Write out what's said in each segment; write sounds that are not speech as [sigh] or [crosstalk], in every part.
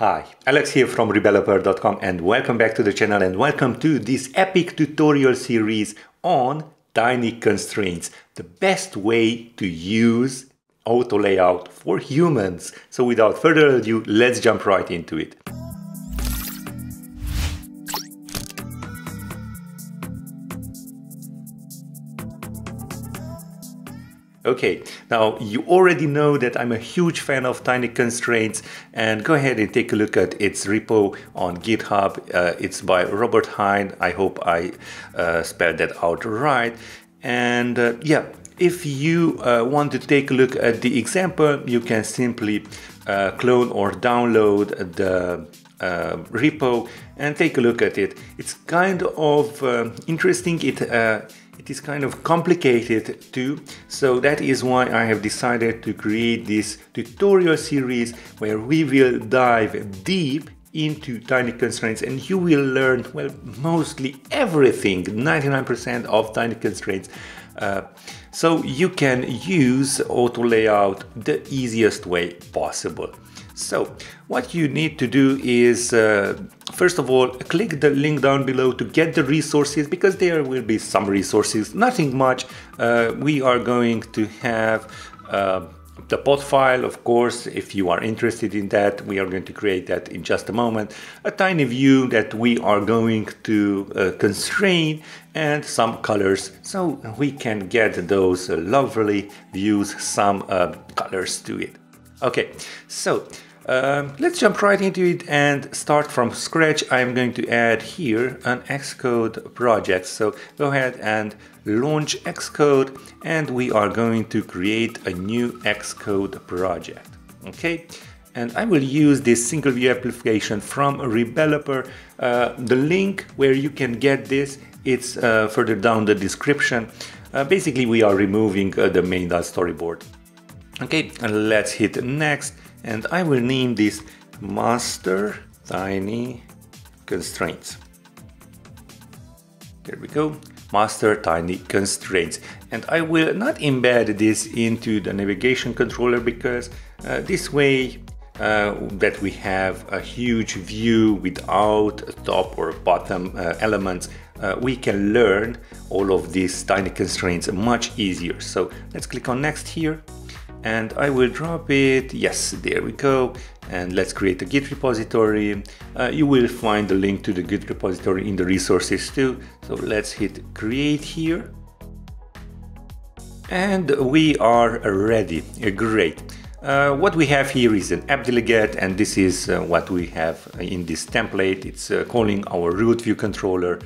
Hi, Alex here from Rebeloper.com and welcome back to the channel and welcome to this epic tutorial series on tiny constraints, the best way to use auto layout for humans. So without further ado, let's jump right into it. Okay, now you already know that I'm a huge fan of Tiny Constraints and go ahead and take a look at its repo on GitHub. Uh, it's by Robert Hein. I hope I uh, spelled that out right. And uh, yeah, if you uh, want to take a look at the example, you can simply uh, clone or download the uh, repo and take a look at it. It's kind of interesting. It it is kind of complicated too, so that is why I have decided to create this tutorial series where we will dive deep into tiny constraints and you will learn, well, mostly everything, 99% of tiny constraints. Uh, so you can use auto layout the easiest way possible. So what you need to do is, uh, first of all, click the link down below to get the resources because there will be some resources, nothing much. Uh, we are going to have uh, the pod file, of course, if you are interested in that, we are going to create that in just a moment. A tiny view that we are going to uh, constrain and some colors so we can get those lovely views, some uh, colors to it. Okay, so um, let's jump right into it and start from scratch. I'm going to add here an Xcode project. So go ahead and launch Xcode and we are going to create a new Xcode project. Okay. And I will use this single view application from Rebeloper. Uh, the link where you can get this, it's uh, further down the description. Uh, basically, we are removing uh, the main storyboard. Okay, and let's hit next and I will name this master tiny constraints. There we go, master tiny constraints. And I will not embed this into the navigation controller because uh, this way uh, that we have a huge view without top or bottom uh, elements, uh, we can learn all of these tiny constraints much easier. So let's click on next here and I will drop it. Yes, there we go. And let's create a Git repository. Uh, you will find the link to the Git repository in the resources too. So let's hit create here. And we are ready. Uh, great. Uh, what we have here is an app delegate and this is uh, what we have in this template. It's uh, calling our root view controller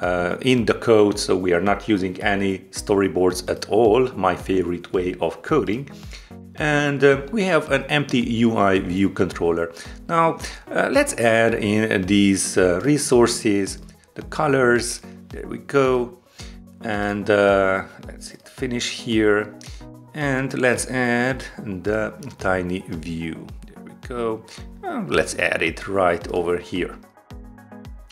uh, in the code, so we are not using any storyboards at all, my favorite way of coding. And uh, we have an empty UI view controller. Now uh, let's add in these uh, resources, the colors, there we go. And uh, let's hit finish here. And let's add the tiny view. There we go. let's add it right over here.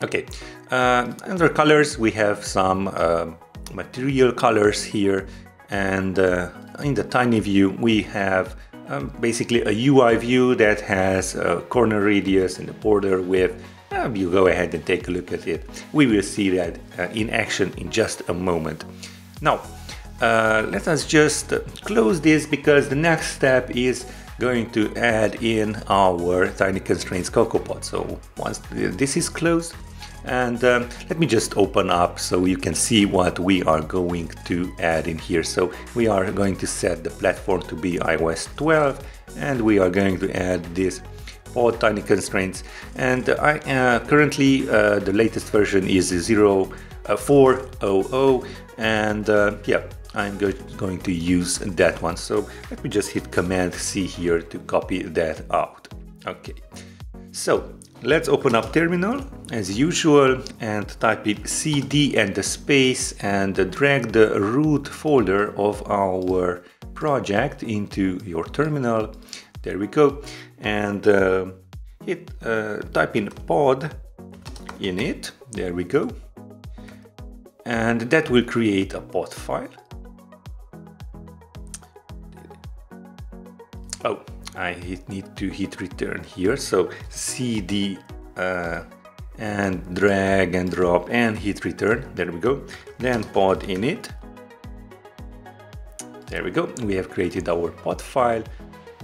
Okay, uh, under colors we have some uh, material colors here and uh, in the tiny view we have um, basically a UI view that has a corner radius and a border width. Um, you go ahead and take a look at it. We will see that uh, in action in just a moment. Now, uh, let us just close this because the next step is going to add in our tiny constraints cocoa CocoaPod. So once this is closed, and um, let me just open up so you can see what we are going to add in here. So we are going to set the platform to be iOS 12 and we are going to add this pod tiny constraints. And I uh, currently uh, the latest version is 0 uh, 400 and uh, yeah I'm go going to use that one. So let me just hit command C here to copy that out. Okay. So Let's open up terminal as usual and type in cd and the space and drag the root folder of our project into your terminal. There we go. And uh, hit uh, type in pod init. There we go. And that will create a pod file. Oh, I hit, need to hit return here. So cd uh, and drag and drop and hit return. There we go. Then pod init. There we go. We have created our pod file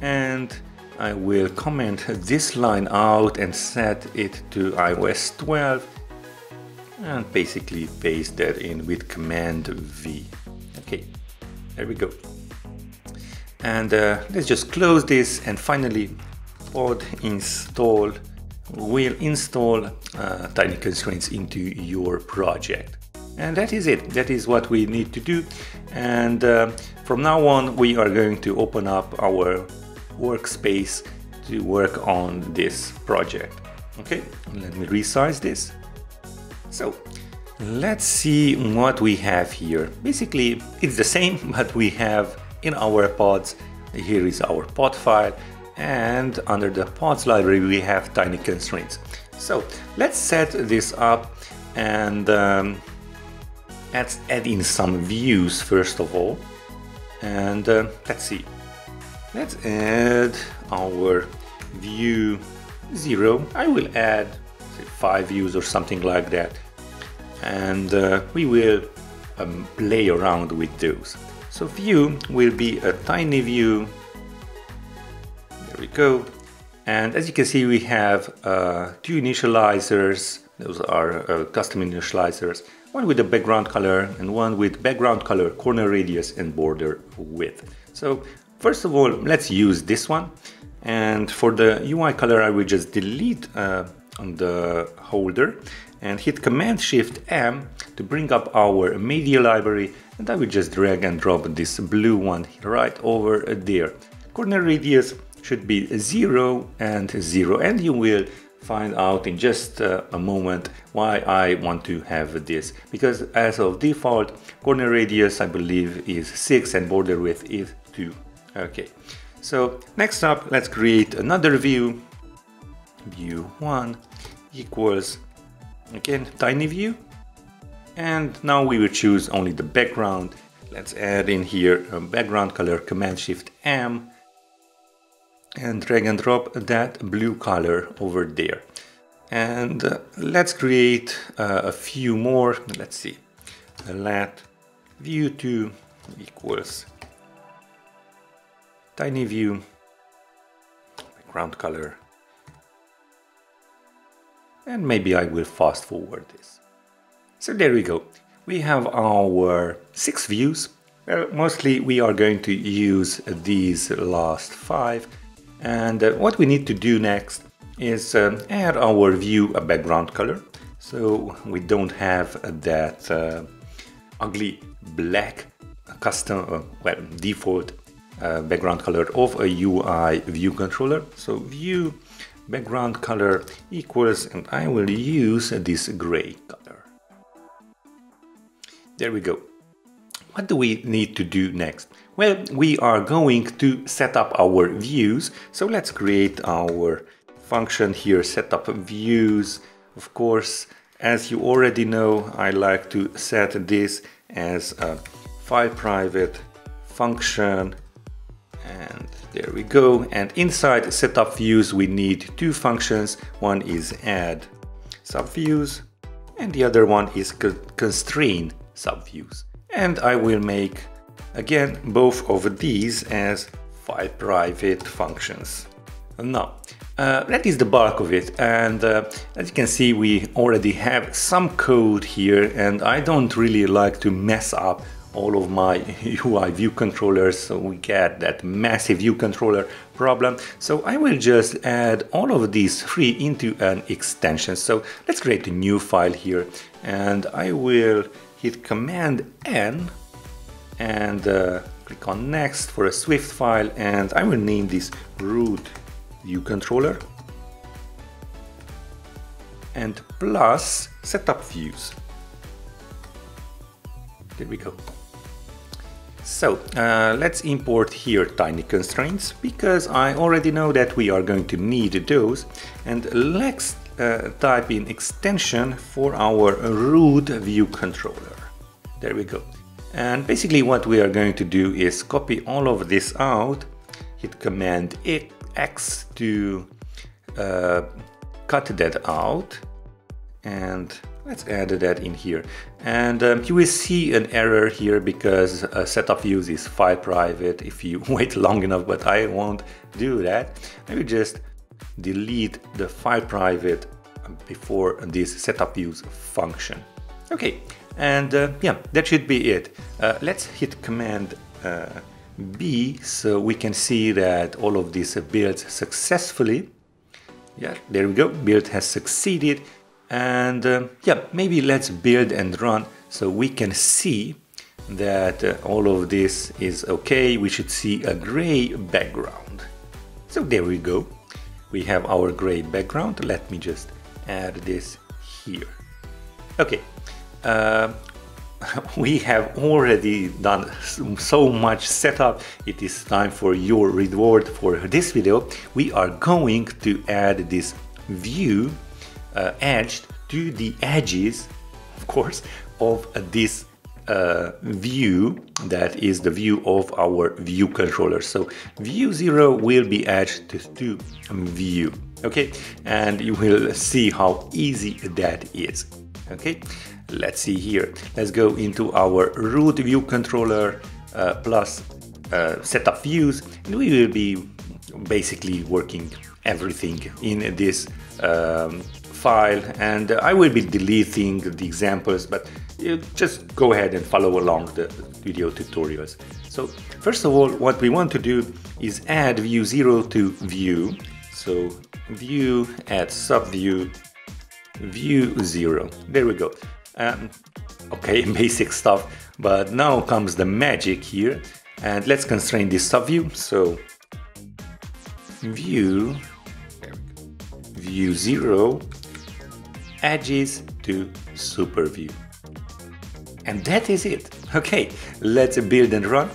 and I will comment this line out and set it to iOS 12 and basically paste that in with command V. Okay, there we go. And uh, let's just close this and finally pod install will install uh, tiny constraints into your project. And that is it. That is what we need to do. And uh, from now on, we are going to open up our workspace to work on this project. Okay, let me resize this. So let's see what we have here. Basically, it's the same, [laughs] but we have in our pods, here is our pod file, and under the pods library, we have tiny constraints. So let's set this up and um, let's add in some views first of all. And uh, let's see. Let's add our view 0. I will add say, 5 views or something like that. And uh, we will um, play around with those. So view will be a tiny view. There we go. And as you can see, we have uh, two initializers. Those are uh, custom initializers. One with the background color and one with background color, corner radius and border width. So First of all, let's use this one. And for the UI color, I will just delete uh, on the holder and hit Command Shift M to bring up our media library. And I will just drag and drop this blue one right over there. Corner radius should be zero and zero. And you will find out in just uh, a moment why I want to have this because as of default corner radius I believe is 6 and border width is 2 Okay, so next up, let's create another view. View 1 equals, again, tiny view. And now we will choose only the background. Let's add in here a background color, Command Shift M, and drag and drop that blue color over there. And uh, let's create uh, a few more. Let's see. Let view 2 equals tiny view, background color, and maybe I will fast forward this. So there we go. We have our six views. Well, mostly we are going to use these last five. And uh, what we need to do next is uh, add our view a background color. So we don't have that uh, ugly black custom, uh, well, default uh, background color of a UI view controller. So view background color equals, and I will use this gray color. There we go. What do we need to do next? Well, we are going to set up our views. So let's create our function here, set up views. Of course, as you already know, I like to set this as a file private function and there we go. And inside setup views we need two functions. One is add subviews and the other one is constrain subviews. And I will make again both of these as private functions. Now uh, that is the bulk of it. And uh, as you can see we already have some code here and I don't really like to mess up all of my [laughs] UI view controllers so we get that massive view controller problem. So I will just add all of these three into an extension. So let's create a new file here and I will hit command N and uh, click on next for a Swift file and I will name this root view controller and plus setup views. There we go so uh, let's import here tiny constraints because I already know that we are going to need those and let's uh, type in extension for our root view controller. There we go. And basically what we are going to do is copy all of this out, hit command X to uh, cut that out and let's add that in here. And um, you will see an error here because a setup views is file private if you [laughs] wait long enough but I won't do that. I will just delete the file private before this setup views function. Okay and uh, yeah that should be it. Uh, let's hit command uh, B so we can see that all of this builds successfully. Yeah there we go. Build has succeeded and uh, yeah maybe let's build and run so we can see that uh, all of this is okay. We should see a gray background. So there we go. We have our gray background. Let me just add this here. Okay uh, [laughs] we have already done so much setup. It is time for your reward for this video. We are going to add this view uh, edged to the edges, of course, of this uh, view that is the view of our view controller. So view 0 will be edged to view, okay? And you will see how easy that is, okay? Let's see here. Let's go into our root view controller uh, plus uh, setup views and we will be basically working everything in this um, file and I will be deleting the examples but just go ahead and follow along the video tutorials. So first of all what we want to do is add view 0 to view. So view add subview view 0. There we go. Um, okay, [laughs] basic stuff, but now comes the magic here and let's constrain this subview. So view view 0 edges to super view. And that is it. Okay, let's build and run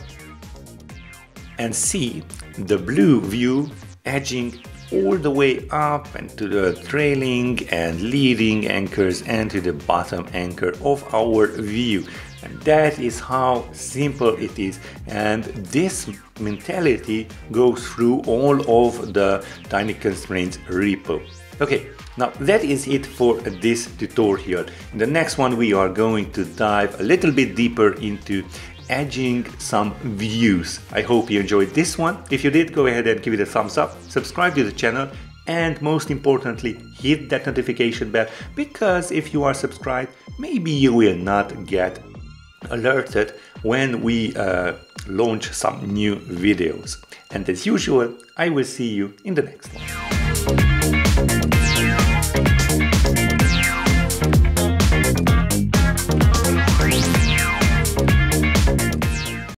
and see the blue view edging all the way up and to the trailing and leading anchors and to the bottom anchor of our view. And that is how simple it is. And this mentality goes through all of the Tiny Constraints repo. Okay, now that is it for this tutorial. In the next one we are going to dive a little bit deeper into edging some views. I hope you enjoyed this one. If you did, go ahead and give it a thumbs up, subscribe to the channel and most importantly hit that notification bell because if you are subscribed maybe you will not get alerted when we uh, launch some new videos. And as usual, I will see you in the next one.